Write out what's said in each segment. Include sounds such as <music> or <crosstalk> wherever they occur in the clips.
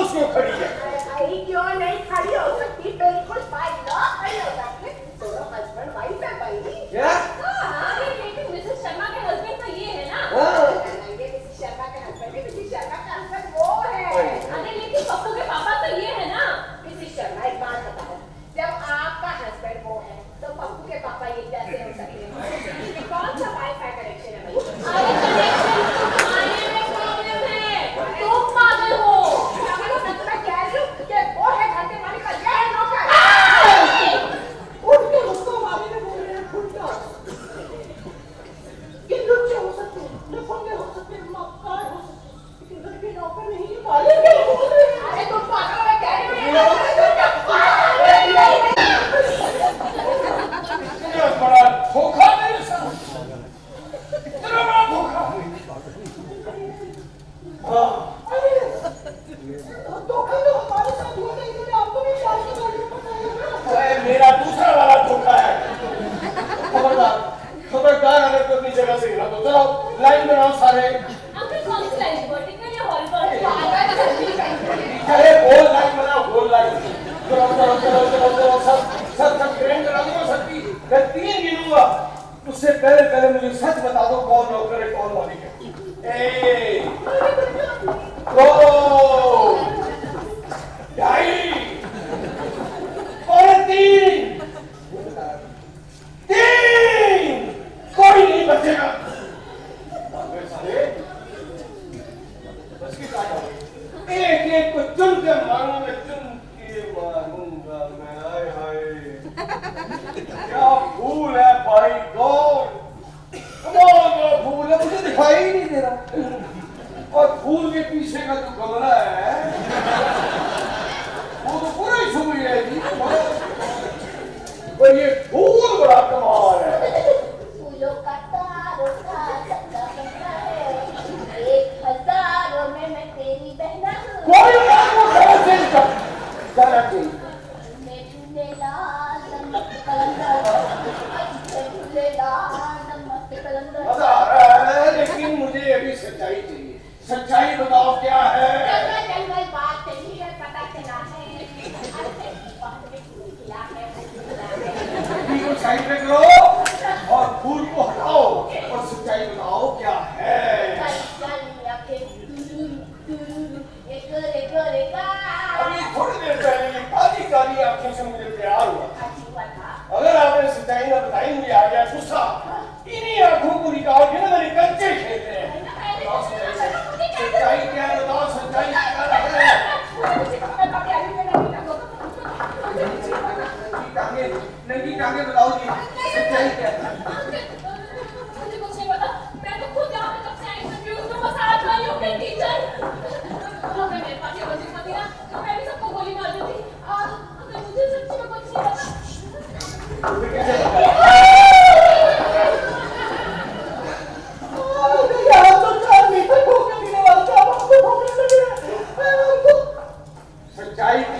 todos con mascarilla. सच बता दो कौन डॉक्टर है कौन मालिक है। Ruhe! मुझे प्यार हुआ। अगर आपने सच्चाई ना बताई मुझे Skype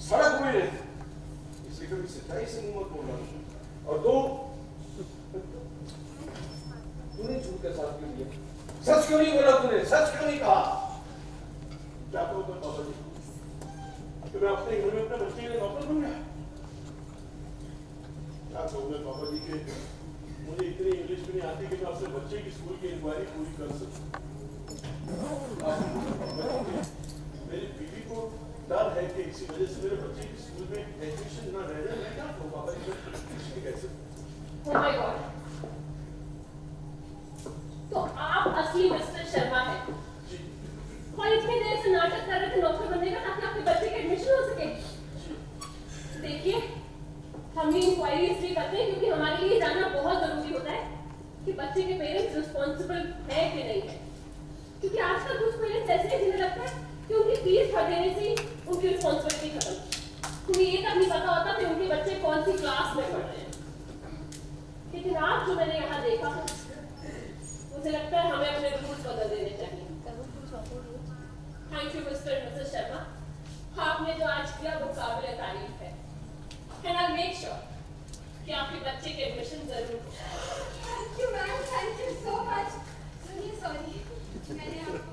सड़क वही रहती इसलिए कभी सच्चाई से मुँह मत बोलना और दो तूने झूठ का साथ क्यों दिया सच क्यों नहीं बोला तूने सच क्यों नहीं कहा क्या तो मैं पापा जी तो मैं अपने घर में अपने बच्चे के नौकर बन गया क्या कहूँ मैं पापा जी के मुझे इतनी इंग्लिश भी नहीं आती कि मैं अपने बच्चे की स्कूल की इंक्वायरी पूरी कर सकूँ मेरी बीवी को है। कि एडमिशन का हो सके। देखिए, हम इंक्वायरी करते हैं क्योंकि हमारे लिए बहुत ज़रूरी होता है कि बच्चे के रिस्पॉन्सिबल है क्योंकि आजकल कुछ पेरेंट्स ऐसे जिन्हें लगता है कि उनकी फ़ीस रिस्पॉन्सिबिलिटी खत्म उन्हें ये तक नहीं पता होता कि उनके बच्चे कौन सी क्लास में पढ़ रहे हैं लेकिन आज जो मैंने यहाँ देखा मुझे लगता है हमें अपने रूल्स बदल देने चाहिए thank you mister missus Sharma आपने जो आज किया वो काबिल तारीफ़ है एंड आई मेक श्योर कि आपके बच्चे के एडमिशन ज़रूर thank you ma'am thank you so much sorry मैंने आपको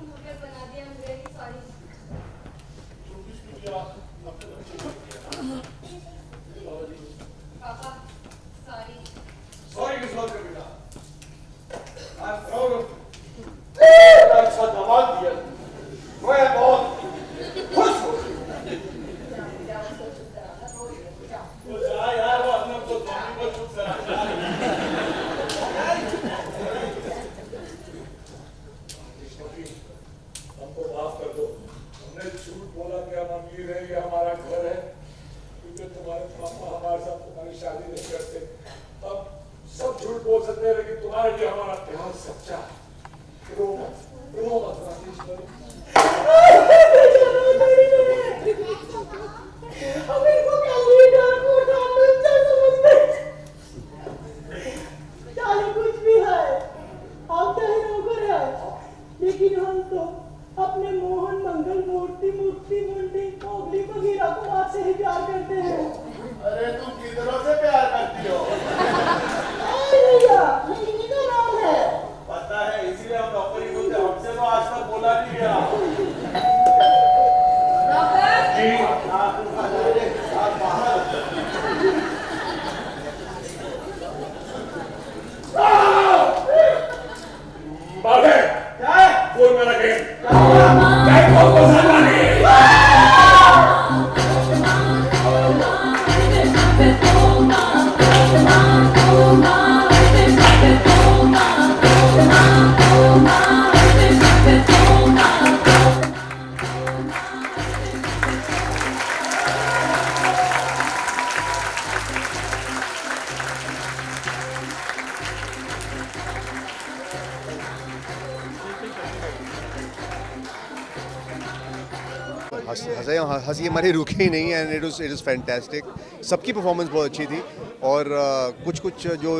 हमारी रुकी ही नहीं and it is it is fantastic सबकी परफॉर्मेंस बहुत अच्छी थी और uh, कुछ कुछ जो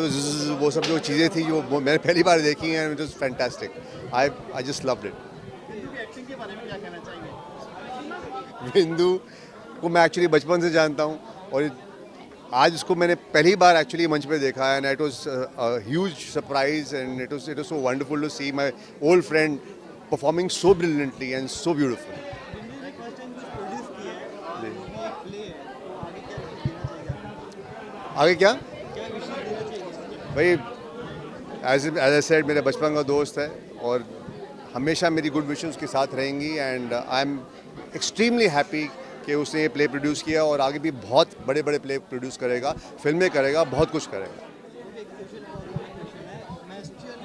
वो सब जो चीज़ें थी जो मैंने पहली बार देखी हैं it is fantastic I I just loved it Bindu को मैं एक्चुअली बचपन से जानता हूँ और आज इसको मैंने पहली बार एक्चुअली मंच पे देखा and it was huge surprise and it was it was so wonderful to see my old friend performing so brilliantly and so beautiful आगे क्या? भाई एज एज आई सेड मेरे बचपन का दोस्त है और हमेशा मेरी गुड विशेस के साथ रहेंगी and I am extremely happy कि उसने ये प्ले प्रोड्यूस किया और आगे भी बहुत बड़े बड़े प्ले प्रोड्यूस करेगा फ़िल्में करेगा, बहुत कुछ करेगा। मेंस्ट्रुअल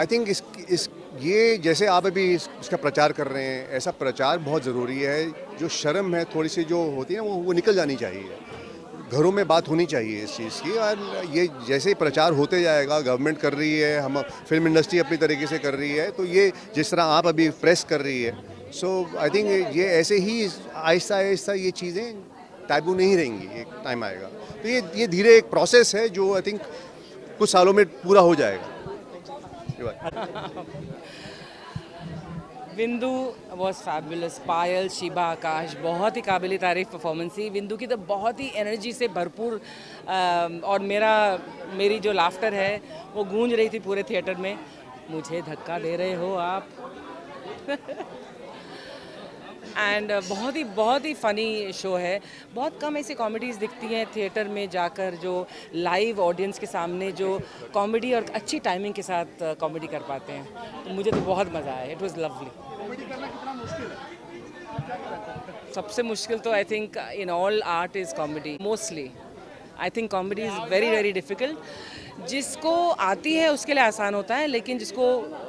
आई थिंक इस इस ये जैसे आप अभी इस, इसका प्रचार कर रहे हैं ऐसा प्रचार बहुत ज़रूरी है। जो शर्म है थोड़ी सी जो होती है वो वो निकल जानी चाहिए। घरों में बात होनी चाहिए इस चीज़ की और ये जैसे प्रचार होते जाएगा गवर्नमेंट कर रही है हम फ़िल्म इंडस्ट्री अपनी तरीके से कर रही है तो ये जिस तरह आप अभी प्रेस कर रही है सो आई थिंक ये ऐसे ही आहिस्ता आहिस्ता ये चीज़ें टैबू नहीं रहेंगी एक टाइम आएगा। तो ये ये धीरे एक प्रोसेस है जो आई थिंक कुछ सालों में पूरा हो जाएगा। विंदु वॉज़ फैबुलस पायल, शिबा, आकाश, बहुत ही काबिल तारीफ़ परफॉर्मेंस थी। विंदु की तो बहुत ही एनर्जी से भरपूर और मेरा, मेरी जो लाफ्टर है, वो गूंज रही थी पूरे थिएटर में। मुझे धक्का दे रहे हो आप। <laughs> एंड बहुत ही बहुत ही फ़नी शो है। बहुत कम ऐसी कॉमेडीज़ दिखती हैं थिएटर में जाकर जो लाइव ऑडियंस के सामने जो कॉमेडी और अच्छी टाइमिंग के साथ कॉमेडी कर पाते हैं। तो मुझे तो बहुत मज़ा आया। इट वाज लवली सबसे मुश्किल तो I think in all art is comedy mostly I think comedy is very very difficult जिसको आती है, उसके लिए आसान होता है, लेकिन जिसको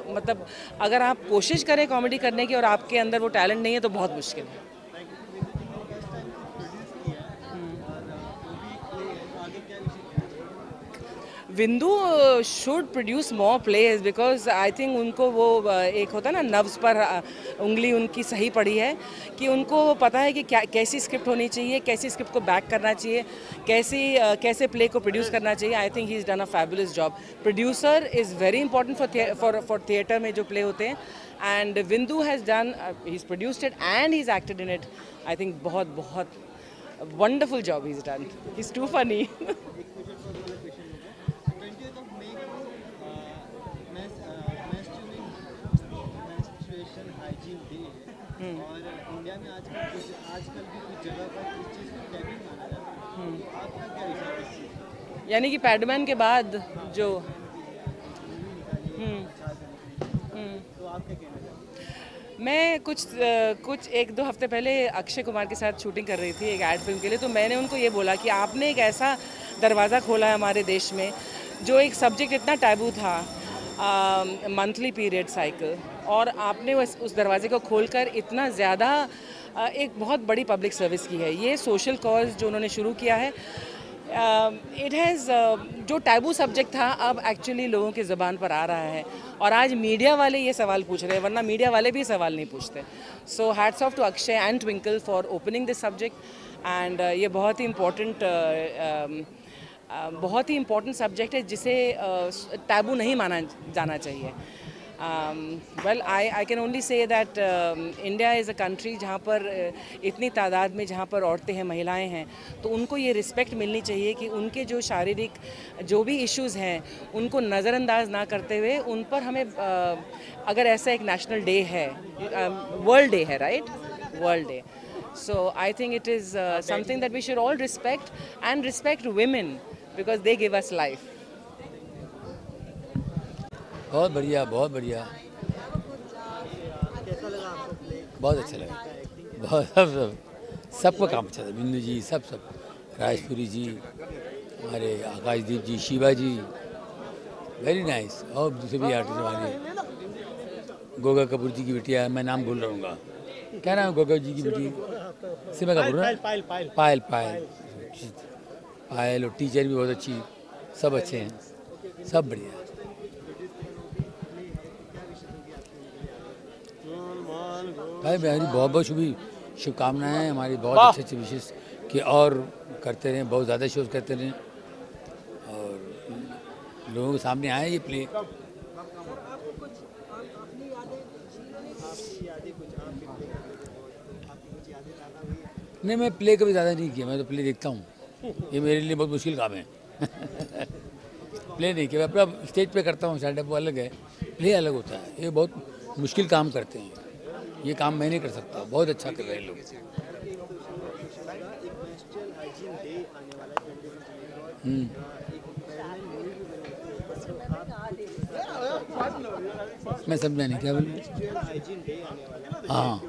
मतलब अगर आप कोशिश करें कॉमेडी करने की और आपके अंदर वो टैलेंट नहीं है तो बहुत मुश्किल है। Vindu should produce more plays because I think उनको वो uh, एक होता है ना नव्स पर uh, उंगली उनकी सही पड़ी है कि उनको पता है कि क्या कैसी स्क्रिप्ट होनी चाहिए कैसी स्क्रिप्ट को बैक करना चाहिए कैसी uh, कैसे प्ले को प्रोड्यूस करना चाहिए। I think he is done a fabulous job producer is very important for for for theatre में जो प्ले होते हैं and Vindu has done he is produced it and he is acted in it I think बहुत बहुत wonderful job he is done he is too funny twenty of May को menstruation hygiene day है और India में आजकल कुछ आजकल भी कुछ जगह पर इस चीज़ को टैबू माना जाता है। तो आपका क्या विचार है इस चीज़ यानी कि पैडमैन के बाद जो हम्म तो आप क्या कहना चाहेंगे मैं कुछ कुछ एक दो हफ़्ते पहले अक्षय कुमार के साथ शूटिंग कर रही थी एक एड फ़िल्म के लिए तो मैंने उनको ये बोला कि आपने एक ऐसा दरवाज़ा खोला है हमारे देश में जो एक सब्जेक्ट इतना टैबू था मंथली पीरियड साइकिल और आपने उस दरवाजे को खोलकर इतना ज़्यादा एक बहुत बड़ी पब्लिक सर्विस की है। ये सोशल कॉज जो उन्होंने शुरू किया है इट हैज़ जो टैबू सब्जेक्ट था, अब एक्चुअली लोगों की ज़बान पर आ रहा है। और आज मीडिया वाले ये सवाल पूछ रहे हैं, वरना मीडिया वाले भी सवाल नहीं पूछते। So hats off to Akshay and Twinkle for opening this subject and ये बहुत ही इम्पोर्टेंट बहुत ही इम्पोर्टेंट सब्जेक्ट है जिसे टैबू नहीं माना जाना चाहिए। Well I I can only say that India is a country जहाँ पर uh, इतनी तादाद में जहाँ पर औरतें हैं महिलाएँ हैं तो उनको ये रिस्पेक्ट मिलनी चाहिए कि उनके जो शारीरिक जो भी इश्यूज़ हैं उनको नज़रअंदाज ना करते हुए उन पर हमें uh, अगर ऐसा एक नेशनल डे है वर्ल्ड डे है right world day so I think it is something that we should all respect and respect women because they give us life. बहुत बढ़िया बहुत बढ़िया। बहुत अच्छा लगा। बहुत सब सब सबका काम अच्छा था। बिंदु जी सब सब। राजपुरी जी हमारे आकाशदीप जी शिवा जी। वेरी नाइस और दूसरे भी आर्टिस्ट हमारे। गोगा कपूर जी की बेटिया मैं नाम भूल रहूँगा क्या नाम है गोगा जी की बेटी सिमा कपूर ना? पायल पायल पायल। पायल और टीचर भी बहुत अच्छी सब अच्छे हैं। सब बढ़िया। भाई मेरी बहुत बहुत शुभी शुभकामनाएँ हमारी बहुत अच्छे अच्छे विशेष कि और करते रहें बहुत ज़्यादा शोज़ करते रहें। और लोगों के सामने आए ये प्ले नहीं मैं प्ले कभी ज़्यादा नहीं किया मैं तो प्ले देखता हूँ। ये मेरे लिए बहुत मुश्किल काम है। <laughs> प्ले नहीं किया मैं अपना स्टेज पे करता हूँ स्टैंड अप वो अलग है। प्ले अलग होता है ये बहुत मुश्किल काम करते हैं। ये काम मैं नहीं कर सकता। बहुत अच्छा कर रहे हैं लोग। हम्म। मैं समझा नहीं क्या बोल? हाँ।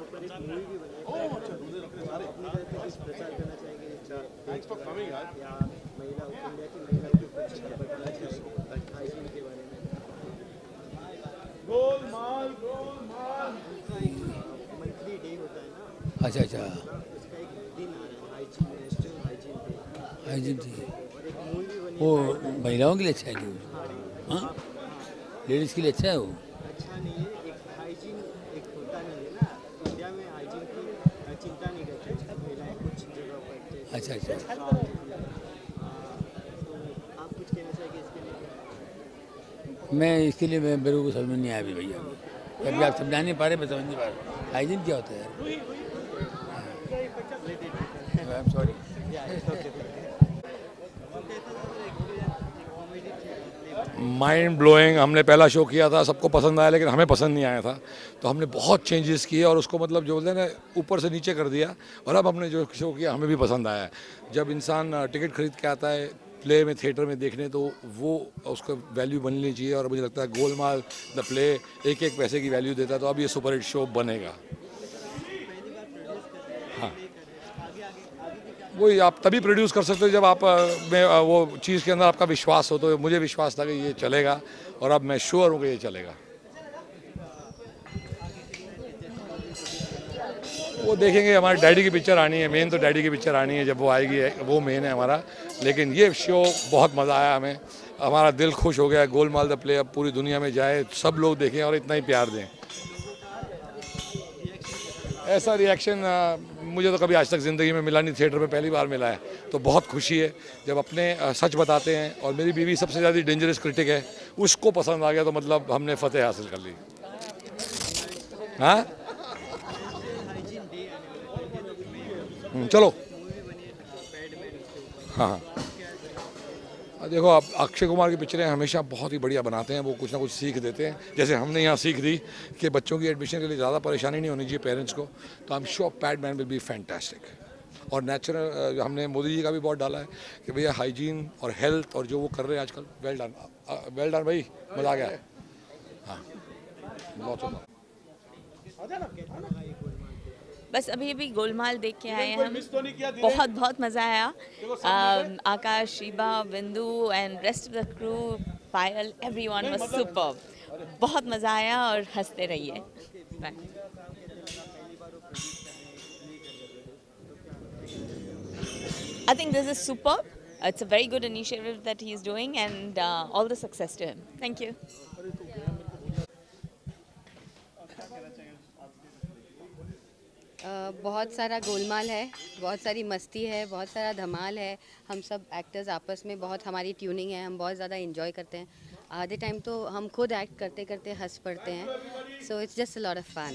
अच्छा अच्छा। है हाइजीन बनी वो महिलाओं के लिए अच्छा है न्यूज़ हाँ? लेडीज़ के लिए अच्छा है वो? अच्छा नहीं है एक हाइजीन एक होता नहीं है ना। इंडिया में हाइजीन की चिंता नहीं करते महिलाएँ कुछ जगह पर अच्छा अच्छा। है। हाँ, तो आप कुछ कहना चाहेंगे इसके लिए? मैं इसके लिए मैं मेरे को समझ नहीं आया अभी भैया। अभी अभी आप समझा नहीं पा रहे मैं समझ नहीं पा रहा। हाइजीन क्या होता है? एम सॉरी माइंड ब्लोइंग हमने पहला शो किया था, सबको पसंद आया, लेकिन हमें पसंद नहीं आया था। तो हमने बहुत चेंजेस किए और उसको मतलब जो बोलते हैं ऊपर से नीचे कर दिया। और अब हमने जो शो किया, हमें भी पसंद आया। जब इंसान टिकट खरीद के आता है प्ले में थिएटर में देखने तो वो उसका वैल्यू बननी चाहिए। और मुझे लगता है, गोलमाल द प्ले एक एक पैसे की वैल्यू देता है तो अब ये सुपर हिट शो बनेगा। वही आप तभी प्रोड्यूस कर सकते हो जब आप में वो चीज़ के अंदर आपका विश्वास हो तो मुझे विश्वास था कि ये चलेगा, और अब मैं श्योर हूँ कि ये चलेगा। वो देखेंगे, हमारे डैडी की पिक्चर आनी है मेन तो डैडी की पिक्चर आनी है, जब वो आएगी वो मेन है हमारा, लेकिन ये शो बहुत मज़ा आया हमें। हमारा दिल खुश हो गया, गोलमाल द प्ले अब पूरी दुनिया में जाए, सब लोग देखें और इतना ही प्यार दें। ऐसा रिएक्शन मुझे तो कभी आज तक ज़िंदगी में मिला नहीं थिएटर में पहली बार मिला है। तो बहुत खुशी है जब अपने सच बताते हैं और मेरी बीवी सबसे ज़्यादा डेंजरस क्रिटिक है उसको पसंद आ गया तो मतलब हमने फतेह हासिल कर ली। हाँ? हम्म, चलो। हाँ हाँ। देखो आप अक्षय कुमार की पिक्चरें हमेशा बहुत ही बढ़िया बनाते हैं, वो कुछ ना कुछ सीख देते हैं। जैसे हमने यहाँ सीख दी कि बच्चों की एडमिशन के लिए ज़्यादा परेशानी नहीं होनी चाहिए पेरेंट्स को तो I am sure Pad Man will be fantastic और नेचुरल हमने मोदी जी का भी बहुत डाला है कि भैया हाइजीन और हेल्थ और जो वो कर रहे हैं आजकल वेल डन वेल डन भाई, मज़ा आ गया। हाँ। बहुत बस अभी अभी गोलमाल देख के आए हैं बहुत बहुत मज़ा आया। Akash Shiba Bindu and rest of the crew Payal every one super बहुत मज़ा आया और हँसते रहिए। I think this is super it's a very good initiative that he is doing and all the success to him thank you बहुत सारा गोलमाल है, बहुत सारी मस्ती है, बहुत सारा धमाल है। हम सब एक्टर्स आपस में बहुत, हमारी ट्यूनिंग है, हम बहुत ज़्यादा इन्जॉय करते हैं। आधे टाइम तो हम खुद एक्ट करते करते हंस पड़ते हैं। So it's just lot of fun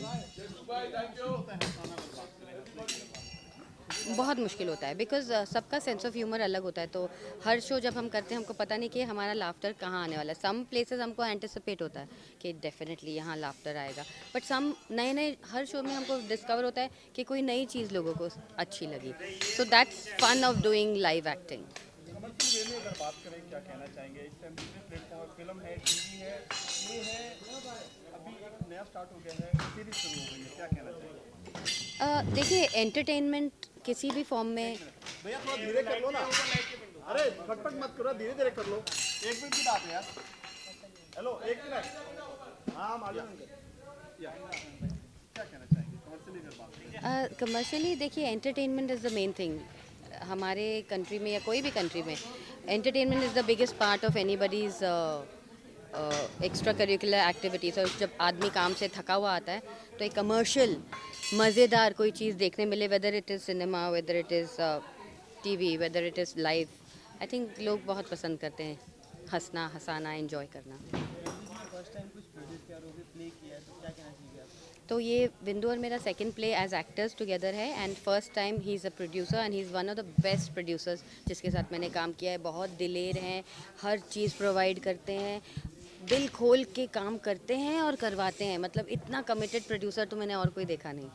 बहुत मुश्किल होता है बिकॉज़ सबका सेंस ऑफ़ ह्यूमर अलग होता है तो हर शो जब हम करते हैं, हमको पता नहीं कि हमारा लाफ्टर कहाँ आने वाला है। सम प्लेसेस हमको एंटिसिपेट होता है कि डेफिनेटली यहाँ लाफ्टर आएगा। बट सम नए नए हर शो में हमको डिस्कवर होता है कि कोई नई चीज़ लोगों को अच्छी लगी। So that's fun of doing live acting देखिए एंटरटेनमेंट किसी भी फॉर्म में भैया थोड़ा धीरे कर लो ना। अरे फटफट मत करो धीरे धीरे कर लो। एक मिनट की बात है यार। हेलो एक मिनट। हाँ मालूम है क्या कहना करें। कमर्शियली देखिए entertainment is the main thing हमारे कंट्री में या कोई भी कंट्री में entertainment is the biggest part of anybody's extracurricular activities और जब आदमी काम से थका हुआ आता है तो एक कमर्शियल मज़ेदार कोई चीज़ देखने मिले whether it is cinema whether it is TV whether it is live I think लोग बहुत पसंद करते हैं हंसना, हंसाना एंजॉय करना। तो ये बिंदु और मेरा second play as actors together है and first time he is a producer and he is one of the best producers जिसके साथ मैंने काम किया है। बहुत दिलेर हैं, हर चीज़ प्रोवाइड करते हैं। दिल खोल के काम करते हैं और करवाते हैं। मतलब इतना कमिटेड प्रोड्यूसर तो मैंने और कोई देखा नहीं।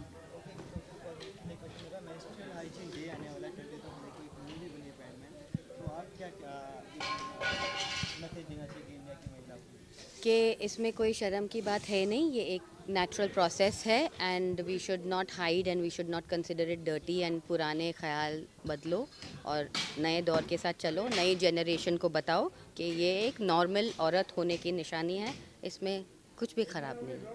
कि इसमें कोई शर्म की बात है नहीं, ये एक नेचुरल प्रोसेस है and we should not hide and we should not consider it dirty and पुराने ख्याल बदलो और नए दौर के साथ चलो, नई जनरेशन को बताओ। कि ये एक नॉर्मल औरत होने की निशानी है, इसमें कुछ भी ख़राब नहीं है।